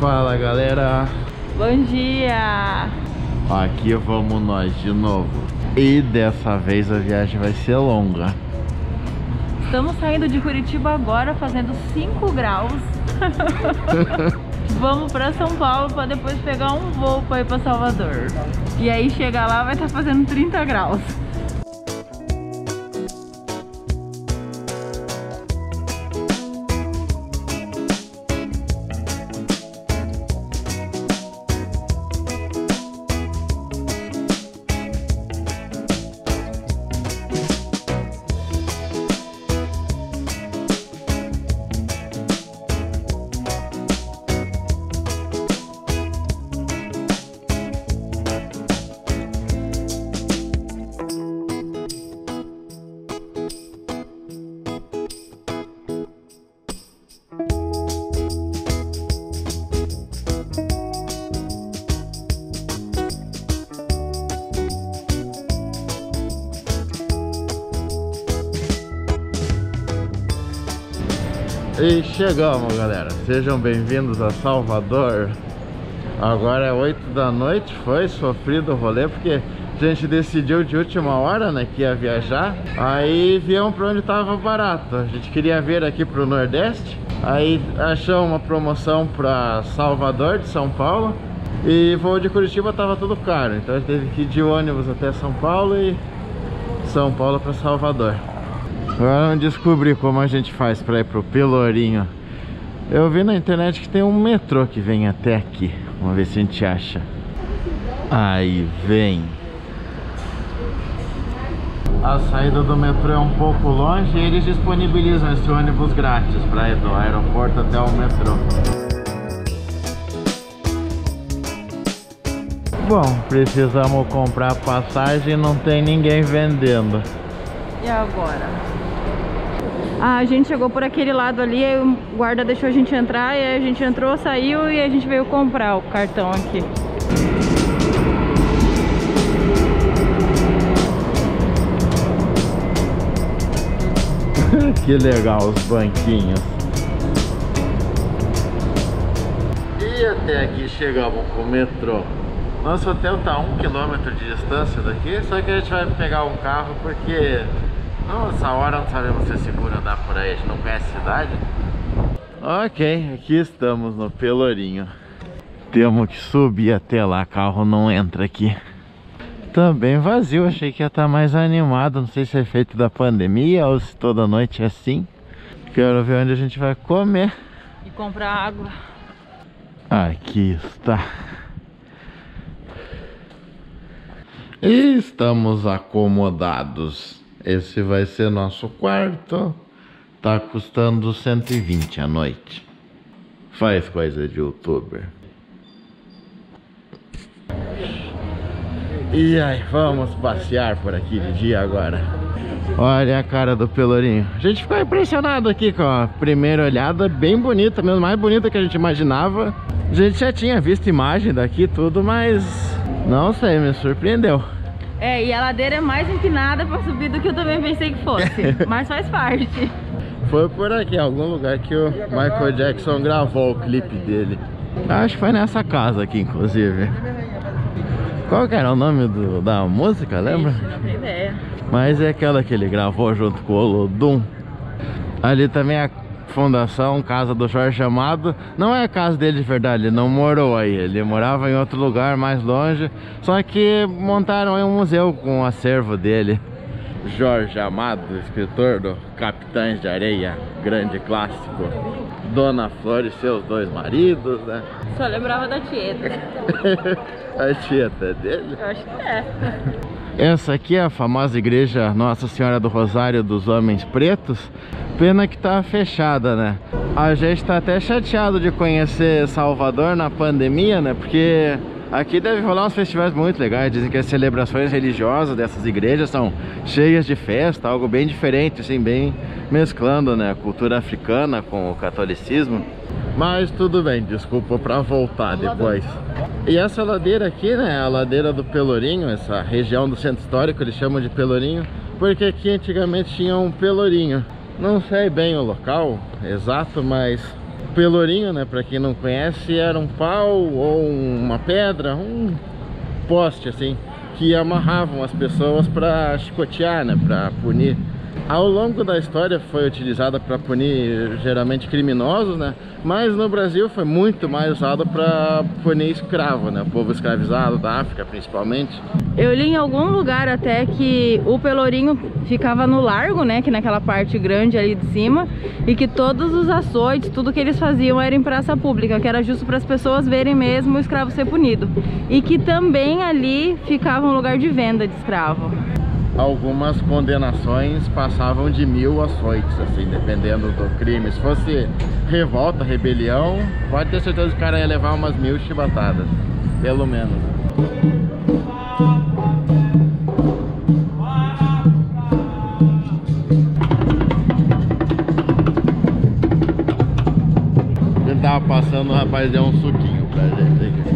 Fala galera, Bom dia! aqui vamos nós de novo E dessa vez a viagem vai ser longa Estamos saindo de Curitiba agora, fazendo 5 graus. Vamos para São Paulo para depois pegar um voo para ir para Salvador. E aí chegar lá vai estar fazendo 30 graus. Chegamos galera, sejam bem-vindos a Salvador. Agora é 8 da noite, foi sofrido o rolê porque a gente decidiu de última hora, né, que ia viajar. Aí viemos pra onde tava barato, a gente queria vir aqui pro Nordeste. Aí achamos uma promoção pra Salvador de São Paulo. E voo de Curitiba tava tudo caro, então a gente teve que ir de ônibus até São Paulo e São Paulo pra Salvador Agora vamos descobrir como a gente faz pra ir pro Pelourinho. Eu vi na internet que tem um metrô que vem até aqui. Vamos ver se a gente acha. Aí vem. A saída do metrô é um pouco longe E eles disponibilizam esse ônibus grátis Pra ir do aeroporto até o metrô. Bom, precisamos comprar passagem e não tem ninguém vendendo. E agora? A gente chegou por aquele lado ali, aí o guarda deixou a gente entrar, e aí a gente entrou, saiu e a gente veio comprar o cartão aqui. que legal os banquinhos. E até aqui chegamos com o metrô. Nosso hotel tá a um quilômetro de distância daqui, só que a gente vai pegar um carro porque nossa hora não sabemos se é seguro andar por aí, a gente não conhece a cidade. Ok, aqui estamos no Pelourinho. Temos que subir até lá, carro não entra aqui. Também vazio, achei que ia estar mais animado. Não sei se é efeito da pandemia ou se toda noite é assim. Quero ver onde a gente vai comer. E comprar água. Aqui está. Estamos acomodados. Esse vai ser nosso quarto. Tá custando 120 a noite. Faz coisa de youtuber. E aí, vamos passear por aqui de dia agora. Olha a cara do Pelourinho. A gente ficou impressionado aqui com a primeira olhada, bem bonita, mesmo mais bonita que a gente imaginava. A gente já tinha visto imagem daqui tudo, mas não sei, me surpreendeu. É, e a ladeira é mais empinada pra subir do que eu também pensei que fosse, mas faz parte. Foi por aqui, algum lugar que o Michael Jackson gravou o clipe dele. Acho que foi nessa casa aqui, inclusive. Qual que era o nome do, da música, lembra? Ixi, não tenho ideia. Mas é aquela que ele gravou junto com o Olodum. Ali também é a fundação, casa do Jorge Amado. Não é a casa dele de verdade, ele não morou aí. Ele morava em outro lugar mais longe. Só que montaram aí um museu com o acervo dele. Jorge Amado, escritor do Capitães de Areia, grande clássico. Dona Flor e seus dois maridos, né? Só lembrava da Tieta. a tieta dele. Eu acho que é. Essa aqui é a famosa igreja Nossa Senhora do Rosário dos Homens Pretos. Pena que tá fechada, né? A gente tá até chateado de conhecer Salvador na pandemia, né? Porque aqui deve rolar uns festivais muito legais. Dizem que as celebrações religiosas dessas igrejas são cheias de festa, algo bem diferente, assim, bem mesclando, né? A cultura africana com o catolicismo. Mas tudo bem, desculpa pra voltar depois. E essa ladeira aqui, né, a ladeira do Pelourinho, essa região do centro histórico, eles chamam de Pelourinho, porque aqui antigamente tinha um Pelourinho. Não sei bem o local exato, mas pelourinho, né, para quem não conhece, era um pau ou uma pedra, um poste assim, que amarravam as pessoas para chicotear, né, para punir. Ao longo da história foi utilizada para punir geralmente criminosos, né? Mas no Brasil foi muito mais usado para punir escravo, né? O povo escravizado da África, principalmente. Eu li em algum lugar até que o pelourinho ficava no largo, né? Que naquela parte grande ali de cima. E que todos os açoites, tudo que eles faziam era em praça pública. Que era justo para as pessoas verem mesmo o escravo ser punido. E que também ali ficava um lugar de venda de escravo algumas condenações passavam de mil açoites, assim, dependendo do crime. Se fosse revolta, rebelião, pode ter certeza que o cara ia levar umas mil chibatadas, pelo menos. Ele tava passando, o rapaz deu um suquinho pra gente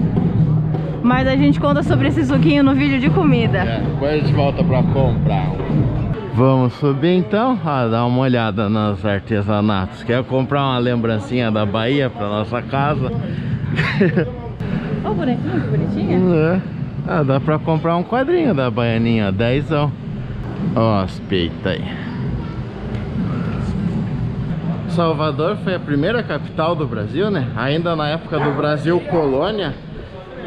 mas a gente conta sobre esse suquinho no vídeo de comida. É, depois a gente volta pra comprar Vamos subir então, ah, dar uma olhada nos artesanatos. Quer comprar uma lembrancinha da Bahia pra nossa casa? Olha o bonequinho, que bonitinho. É. Ah, dá pra comprar um quadrinho da Baianinha, dezão. Ó as peitas aí. Salvador foi a primeira capital do Brasil, né? Ainda na época do Brasil colônia.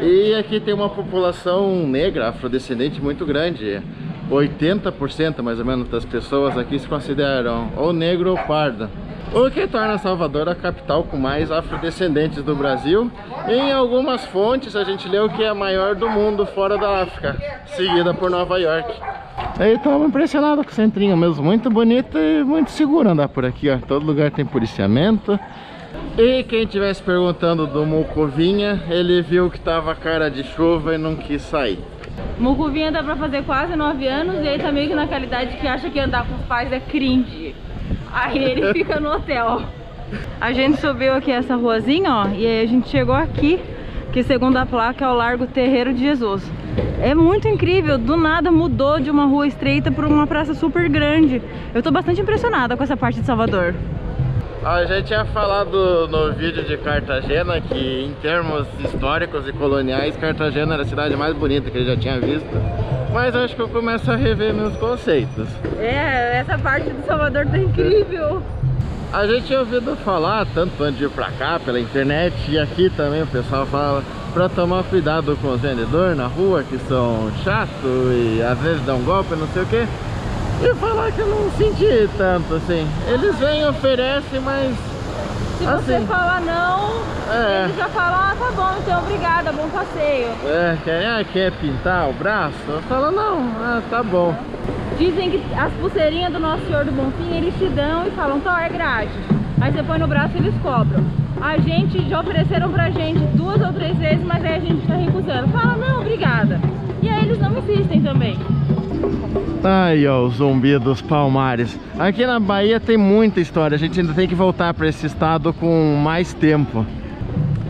E aqui tem uma população negra, afrodescendente muito grande. 80% mais ou menos das pessoas aqui se consideram ou negro ou parda. O que torna Salvador a capital com mais afrodescendentes do Brasil. Em algumas fontes a gente leu que é a maior do mundo fora da África, seguida por Nova York. Aí estamos impressionados com o centrinho mesmo, muito bonito e muito seguro andar por aqui, ó. Todo lugar tem policiamento. E quem estivesse perguntando do Mucovinha, ele viu que tava cara de chuva e não quis sair. Mucovinha dá pra fazer quase 9 anos e ele tá meio que na qualidade que acha que andar com os pais é cringe. Aí ele fica no hotel. A gente subiu aqui essa ruazinha, ó, e aí a gente chegou aqui, que segundo a placa é o Largo Terreiro de Jesus. É muito incrível, do nada mudou de uma rua estreita para uma praça super grande. Eu tô bastante impressionada com essa parte de Salvador. A gente tinha falado no vídeo de Cartagena que em termos históricos e coloniais Cartagena era a cidade mais bonita que ele já tinha visto. Mas acho que eu começo a rever meus conceitos. É, essa parte do Salvador tá incrível. A gente tinha ouvido falar, tanto antes de ir pra cá, pela internet E aqui também o pessoal fala Pra tomar cuidado com os vendedores na rua Que são chatos e às vezes dão golpe, não sei o que e falar que eu não senti tanto, assim. Eles vêm, oferecem, mas... Se assim, você falar não, é. eles já falam, ah, tá bom, então obrigada, bom passeio. É, quer, ah, quer pintar o braço? Eu falo, não, ah, tá bom. Dizem que as pulseirinhas do Nosso Senhor do Bonfim, eles te dão e falam, tá, é grátis. Aí você põe no braço e eles cobram. A gente, já ofereceram pra gente duas ou três vezes, mas aí a gente tá recusando. Fala, Aí, ó, o zumbi dos palmares. Aqui na Bahia tem muita história. A gente ainda tem que voltar para esse estado com mais tempo.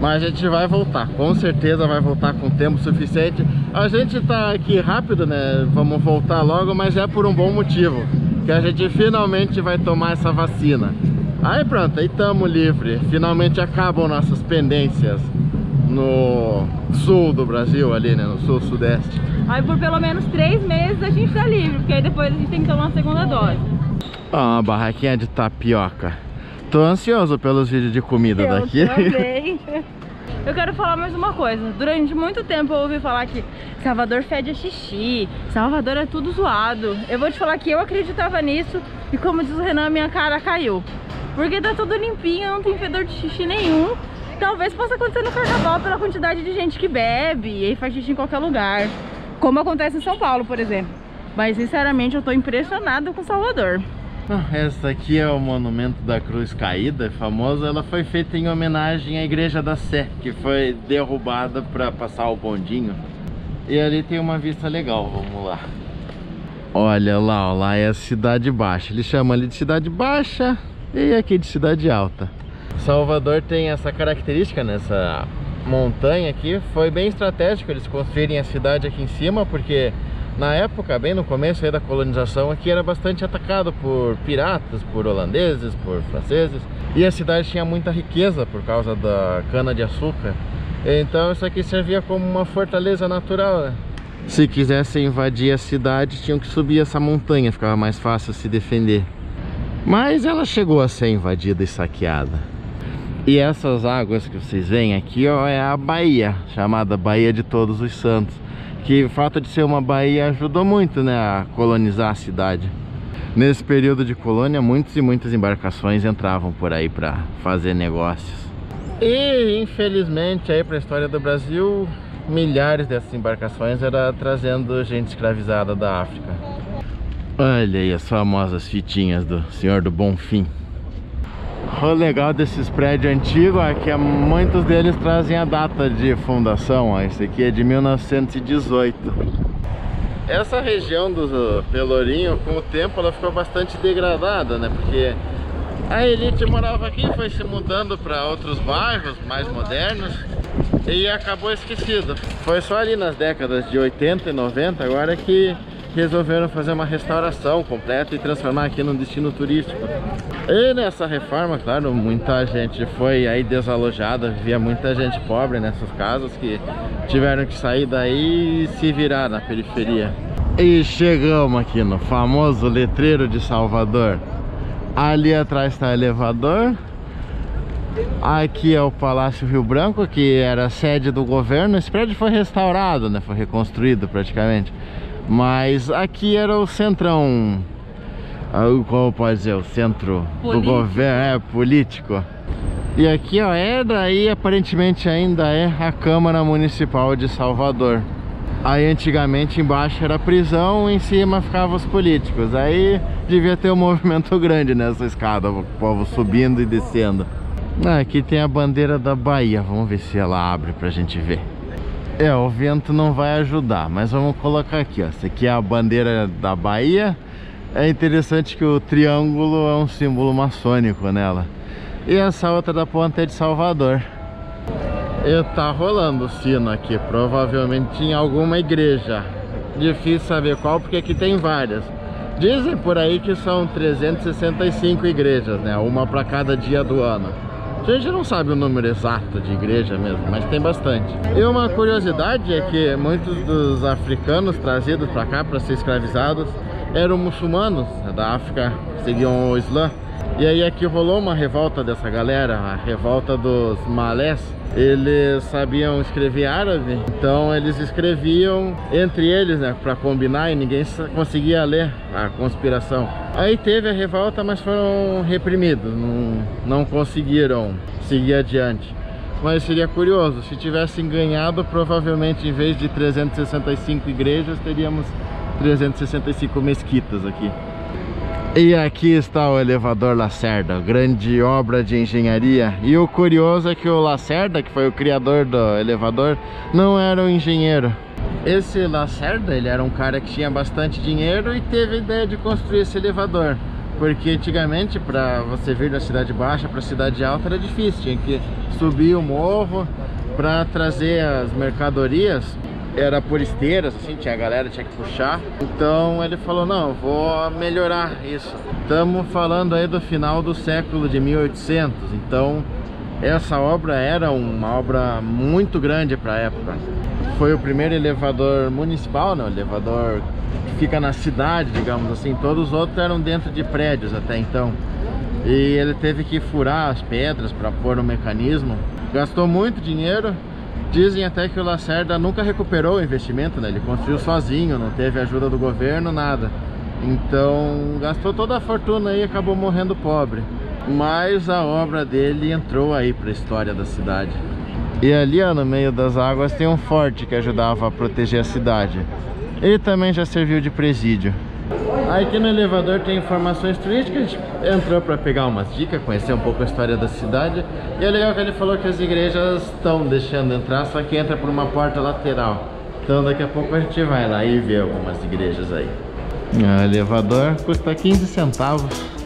Mas a gente vai voltar, com certeza vai voltar com tempo suficiente. A gente tá aqui rápido, né? Vamos voltar logo, mas é por um bom motivo. Que a gente finalmente vai tomar essa vacina. Aí pronto, aí tamo livre. Finalmente acabam nossas pendências no sul do Brasil ali, né? No sul-sudeste. Aí por pelo menos três meses a gente tá livre, porque aí depois a gente tem que tomar uma segunda dose. Ó, uma barraquinha de tapioca. Tô ansioso pelos vídeos de comida eu daqui. Também. Eu quero falar mais uma coisa. Durante muito tempo eu ouvi falar que Salvador fede a xixi, Salvador é tudo zoado. Eu vou te falar que eu acreditava nisso e como diz o Renan, minha cara caiu. Porque tá tudo limpinho, não tem fedor de xixi nenhum. Talvez possa acontecer no carnaval pela quantidade de gente que bebe e faz xixi em qualquer lugar. Como acontece em São Paulo, por exemplo. Mas sinceramente eu tô impressionado com Salvador. Ah, essa aqui é o monumento da Cruz Caída, famosa. Ela foi feita em homenagem à Igreja da Sé, que foi derrubada para passar o bondinho. E ali tem uma vista legal, vamos lá. Olha lá, ó, lá é a Cidade Baixa. Eles chamam ali de Cidade Baixa e aqui de Cidade Alta. Salvador tem essa característica nessa montanha aqui. Foi bem estratégico eles construírem a cidade aqui em cima, porque na época, bem no começo da colonização, aqui era bastante atacado por piratas, por holandeses, por franceses. E a cidade tinha muita riqueza por causa da cana-de-açúcar. Então isso aqui servia como uma fortaleza natural, né? Se quisessem invadir a cidade, tinham que subir essa montanha, ficava mais fácil se defender. Mas ela chegou a ser invadida e saqueada. E essas águas que vocês veem aqui, ó, é a baía, chamada Baía de Todos os Santos. Que o fato de ser uma baía ajudou muito, né, a colonizar a cidade. Nesse período de colônia, muitas e muitas embarcações entravam por aí para fazer negócios. E, infelizmente, aí para a história do Brasil, milhares dessas embarcações era trazendo gente escravizada da África. Olha aí as famosas fitinhas do Senhor do Bonfim. O legal desses prédios antigos é que muitos deles trazem a data de fundação. Ó. Esse aqui é de 1918. Essa região do Pelourinho, com o tempo, ela ficou bastante degradada, né? Porque a elite morava aqui, foi se mudando para outros bairros mais modernos e acabou esquecido. Foi só ali nas décadas de 80 e 90 agora que resolveram fazer uma restauração completa e transformar aqui num destino turístico. E nessa reforma, claro, muita gente foi aí desalojada, vivia muita gente pobre nessas casas que tiveram que sair daí e se virar na periferia. E chegamos aqui no famoso letreiro de Salvador. Ali atrás está o elevador. Aqui é o Palácio Rio Branco, que era sede do governo. Esse prédio foi restaurado, né? Foi reconstruído praticamente. Mas aqui era o centrão, ah, como pode dizer, o centro político. do governo, é, político. E aqui, ó, é daí, aparentemente ainda é a Câmara Municipal de Salvador. Aí antigamente embaixo era prisão, em cima ficavam os políticos. Aí devia ter um movimento grande nessa escada, o povo subindo e descendo. Ah, aqui tem a bandeira da Bahia, vamos ver se ela abre pra gente ver. É, o vento não vai ajudar, mas vamos colocar aqui, ó. Essa aqui é a bandeira da Bahia. É interessante que o triângulo é um símbolo maçônico nela. E essa outra da ponta é de Salvador. E tá rolando o sino aqui, provavelmente em alguma igreja. Difícil saber qual, porque aqui tem várias. Dizem por aí que são 365 igrejas, né? Uma para cada dia do ano. A gente não sabe o número exato de igreja mesmo, mas tem bastante. E uma curiosidade é que muitos dos africanos trazidos para cá para ser escravizados eram muçulmanos né, da África, seguiam o Islã. E aí aqui rolou uma revolta dessa galera, a revolta dos malés, eles sabiam escrever árabe, então eles escreviam entre eles, né, para combinar e ninguém conseguia ler a conspiração. Aí teve a revolta, mas foram reprimidos, não, não conseguiram seguir adiante. Mas seria curioso, se tivessem ganhado, provavelmente em vez de 365 igrejas, teríamos 365 mesquitas aqui. E aqui está o elevador Lacerda, grande obra de engenharia. E o curioso é que o Lacerda, que foi o criador do elevador, não era um engenheiro. Esse Lacerda, ele era um cara que tinha bastante dinheiro e teve a ideia de construir esse elevador. Porque antigamente, para você vir da cidade baixa para a cidade alta era difícil, tinha que subir o morro para trazer as mercadorias era por esteiras, assim, tinha a galera, tinha que puxar. Então ele falou, não, vou melhorar isso. Estamos falando aí do final do século de 1800, então essa obra era uma obra muito grande para a época. Foi o primeiro elevador municipal, né? O elevador que fica na cidade, digamos assim. Todos os outros eram dentro de prédios até então. E ele teve que furar as pedras para pôr no mecanismo. Gastou muito dinheiro, Dizem até que o Lacerda nunca recuperou o investimento, né? Ele construiu sozinho, não teve ajuda do governo, nada. Então gastou toda a fortuna e acabou morrendo pobre. Mas a obra dele entrou aí para a história da cidade. E ali ó, no meio das águas tem um forte que ajudava a proteger a cidade. Ele também já serviu de presídio. Aqui no elevador tem informações turísticas, a gente entrou para pegar umas dicas, conhecer um pouco a história da cidade. E é legal que ele falou que as igrejas estão deixando entrar, só que entra por uma porta lateral. Então daqui a pouco a gente vai lá e ver algumas igrejas aí. O elevador custa 15 centavos.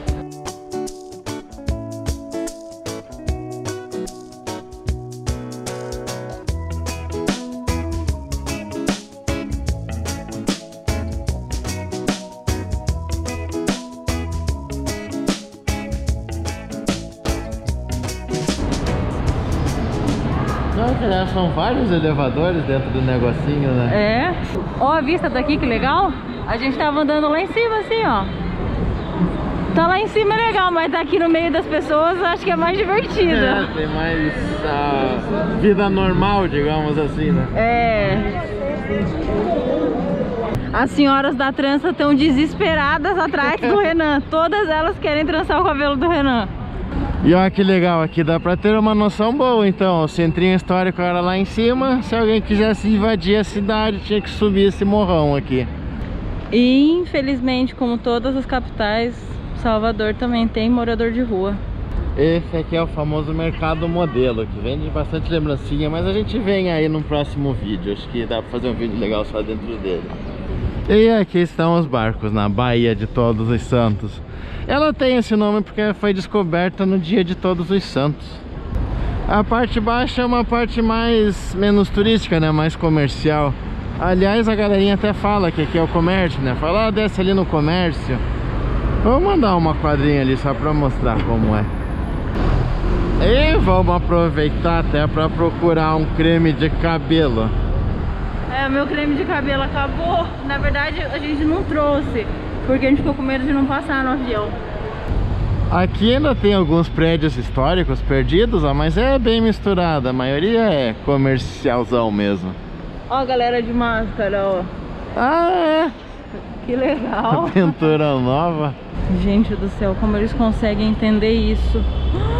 Vários elevadores dentro do negocinho, né? É. Ó a vista daqui, que legal. A gente tava andando lá em cima, assim, ó. Tá lá em cima é legal, mas tá aqui no meio das pessoas acho que é mais divertido. É, tem mais a vida normal, digamos assim, né? É. As senhoras da trança estão desesperadas atrás do Renan. Todas elas querem trançar o cabelo do Renan. E olha que legal, aqui dá pra ter uma noção boa então, o centrinho histórico era lá em cima, se alguém quisesse invadir a cidade tinha que subir esse morrão aqui. E infelizmente, como todas as capitais, Salvador também tem morador de rua. Esse aqui é o famoso mercado modelo, que vende bastante lembrancinha, mas a gente vem aí no próximo vídeo, acho que dá pra fazer um vídeo legal só dentro dele. E aqui estão os barcos na Baía de Todos os Santos. Ela tem esse nome porque foi descoberta no dia de Todos os Santos. A parte baixa é uma parte mais menos turística, né? Mais comercial. Aliás, a galerinha até fala que aqui é o comércio, né? Fala, ah, desce ali no comércio. Vamos mandar uma quadrinha ali só pra mostrar como é. E vamos aproveitar até pra procurar um creme de cabelo. É, meu creme de cabelo acabou. Na verdade, a gente não trouxe. Porque a gente ficou com medo de não passar no avião. Aqui ainda tem alguns prédios históricos perdidos, ó, mas é bem misturada. A maioria é comercialzão mesmo. Ó a galera de máscara, ó. Ah, é. Que legal. Pintura nova. Gente do céu, como eles conseguem entender isso.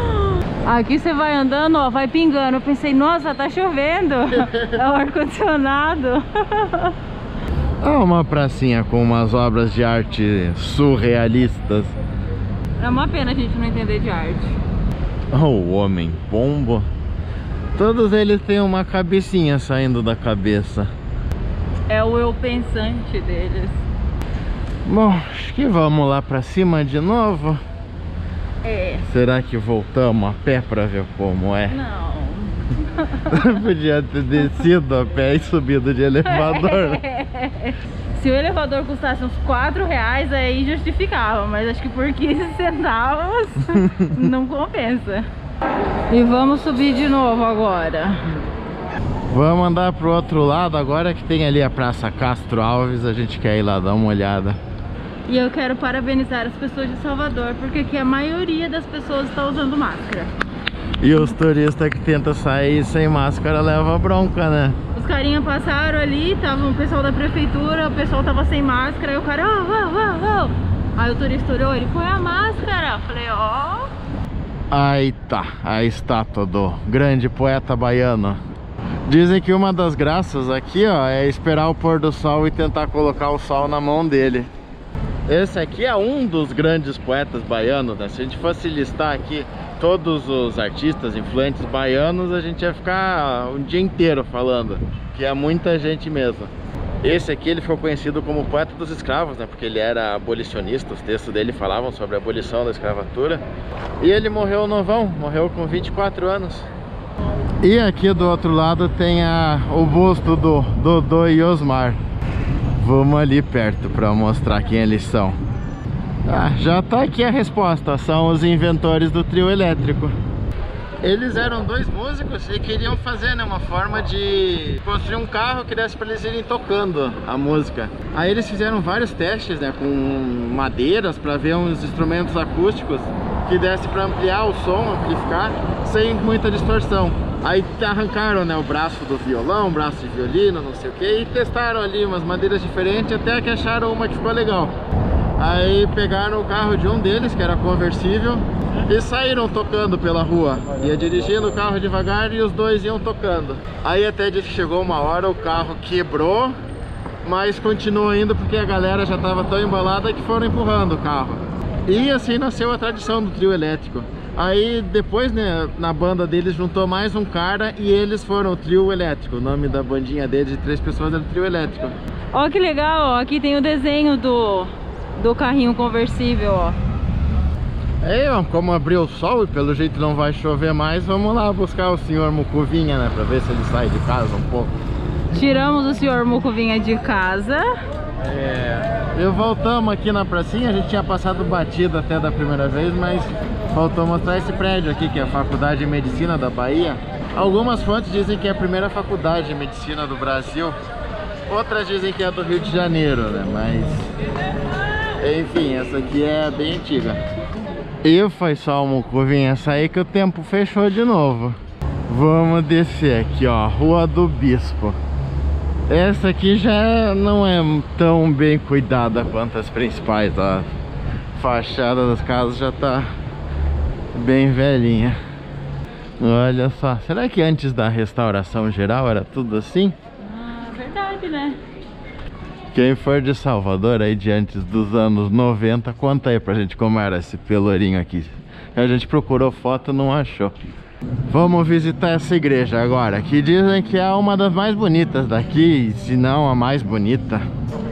Aqui você vai andando, ó, vai pingando. Eu pensei, nossa, tá chovendo. É o ar-condicionado. É uma pracinha com umas obras de arte surrealistas. É uma pena a gente não entender de arte. Oh, o homem pombo. Todos eles têm uma cabecinha saindo da cabeça. É o eu pensante deles. Bom, acho que vamos lá pra cima de novo. É. Será que voltamos a pé pra ver como é? Não. Podia ter descido a pé e subido de elevador. Se o elevador custasse uns 4 reais, aí justificava, mas acho que por 15 centavos não compensa. E vamos subir de novo agora. Vamos andar pro outro lado agora que tem ali a Praça Castro Alves, a gente quer ir lá dar uma olhada. E eu quero parabenizar as pessoas de Salvador, porque aqui a maioria das pessoas está usando máscara. E os turistas que tentam sair sem máscara levam bronca, né? Os carinha passaram ali, tava o pessoal da prefeitura, o pessoal tava sem máscara, e o cara, oh, oh, oh, oh. Aí o turista olhou, ele põe a máscara. Falei, ó. Oh. Aí tá, a estátua do grande poeta baiano. Dizem que uma das graças aqui, ó, é esperar o pôr do sol e tentar colocar o sol na mão dele. Esse aqui é um dos grandes poetas baianos, né? Se a gente fosse listar aqui todos os artistas influentes baianos, a gente ia ficar um dia inteiro falando, que é muita gente mesmo. Esse aqui ele ficou conhecido como poeta dos escravos, né? Porque ele era abolicionista, os textos dele falavam sobre a abolição da escravatura. E ele morreu novão, morreu com 24 anos. E aqui do outro lado tem a, o busto do Dodô e Osmar. Vamos ali perto para mostrar quem eles são. Ah, já tá aqui a resposta, são os inventores do trio elétrico. Eles eram dois músicos e queriam fazer né, uma forma de construir um carro que desse para eles irem tocando a música. Aí eles fizeram vários testes né, com madeiras para ver uns instrumentos acústicos que desse para ampliar o som, amplificar, sem muita distorção. Aí arrancaram né, o braço do violão, o braço de violino, não sei o que, e testaram ali umas madeiras diferentes até que acharam uma que ficou legal. Aí pegaram o carro de um deles, que era conversível, e saíram tocando pela rua. Ia dirigindo o carro devagar e os dois iam tocando. Aí até disse que chegou uma hora, o carro quebrou, mas continuou indo porque a galera já estava tão embalada que foram empurrando o carro. E assim nasceu a tradição do trio elétrico. Aí depois, né, na banda deles juntou mais um cara e eles foram o Trio Elétrico. O nome da bandinha deles de três pessoas era o Trio Elétrico. Ó que legal, aqui tem o desenho do, do carrinho conversível, ó. É, ó, como abriu o sol e pelo jeito não vai chover mais, vamos lá buscar o senhor Mucuvinha, né, pra ver se ele sai de casa um pouco. Tiramos o senhor Mucuvinha de casa. É, e voltamos aqui na pracinha, a gente tinha passado batido até da primeira vez, mas faltou mostrar esse prédio aqui, que é a Faculdade de Medicina da Bahia. Algumas fontes dizem que é a primeira faculdade de medicina do Brasil, outras dizem que é do Rio de Janeiro, né? Mas, enfim, essa aqui é bem antiga. E foi só uma curvinha sair que o tempo fechou de novo. Vamos descer aqui, ó, Rua do Bispo. Essa aqui já não é tão bem cuidada quanto as principais, a fachada das casas já tá bem velhinha. Olha só, será que antes da restauração geral era tudo assim? Ah, verdade, né? Quem for de Salvador aí de antes dos anos 90, conta aí pra gente como era esse pelourinho aqui. A gente procurou foto não achou. Vamos visitar essa igreja agora, que dizem que é uma das mais bonitas daqui, se não a mais bonita.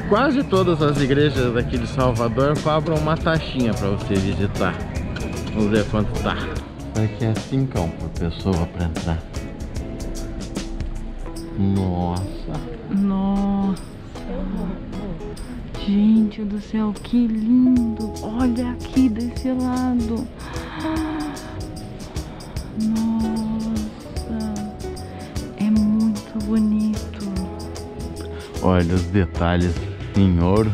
Quase todas as igrejas daqui de Salvador cobram uma taxinha para você visitar. Vamos ver quanto tá. Aqui é 5 por pessoa para entrar. Nossa. Nossa. Gente do céu, que lindo. Olha aqui desse lado. Nossa. É muito bonito. Olha os detalhes em ouro.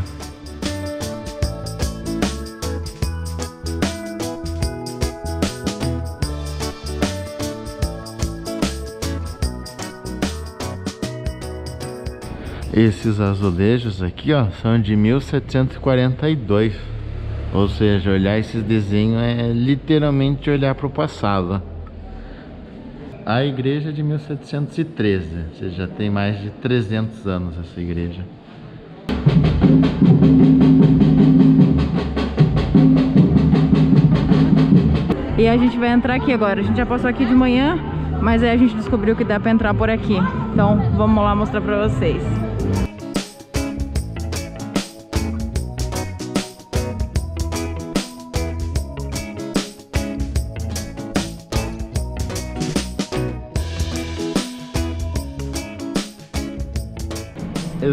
Esses azulejos aqui, ó, são de 1742. Ou seja, olhar esses desenhos é literalmente olhar para o passado. A igreja é de 1713, ou seja, já tem mais de 300 anos essa igreja. E a gente vai entrar aqui agora. A gente já passou aqui de manhã, mas aí a gente descobriu que dá pra entrar por aqui. Então vamos lá mostrar pra vocês.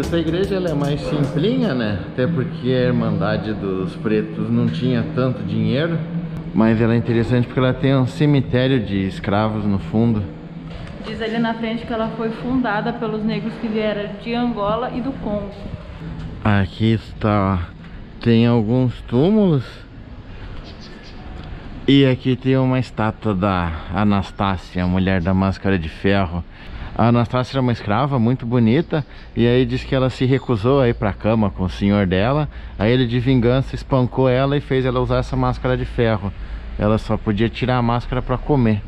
Essa igreja ela é mais simplinha, né? Até porque a Irmandade dos Pretos não tinha tanto dinheiro. Mas ela é interessante porque ela tem um cemitério de escravos no fundo. Diz ali na frente que ela foi fundada pelos negros que vieram de Angola e do Congo. Aqui está. Tem alguns túmulos. E aqui tem uma estátua da Anastácia, a mulher da máscara de ferro. A Anastácia era uma escrava muito bonita e aí diz que ela se recusou a ir pra cama com o senhor dela. Aí ele de vingança espancou ela e fez ela usar essa máscara de ferro. Ela só podia tirar a máscara para comer.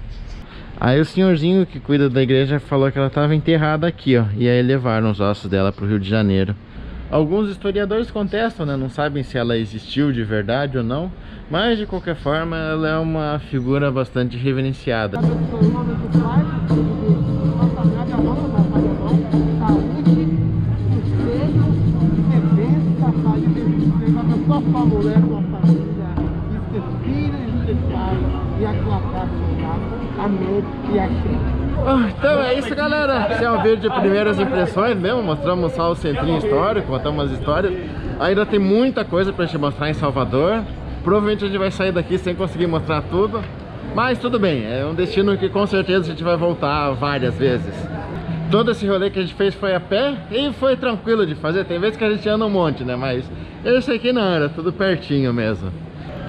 Aí o senhorzinho que cuida da igreja falou que ela estava enterrada aqui, ó. E aí levaram os ossos dela para o Rio de Janeiro. Alguns historiadores contestam, né? Não sabem se ela existiu de verdade ou não. Mas de qualquer forma, ela é uma figura bastante reverenciada. Mulher com a família, e seus filhos e seus pais, e a tua casa, amém e achei. Então é isso galera, esse é um vídeo de primeiras impressões mesmo, mostramos só o centrinho histórico, contamos as histórias. Ainda tem muita coisa pra gente mostrar em Salvador. Provavelmente a gente vai sair daqui sem conseguir mostrar tudo. Mas tudo bem, é um destino que com certeza a gente vai voltar várias vezes Todo esse rolê que a gente fez foi a pé e foi tranquilo de fazer Tem vezes que a gente anda um monte, né, mas esse aqui não, era tudo pertinho mesmo.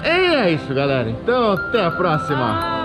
E é isso, galera. Então, até a próxima.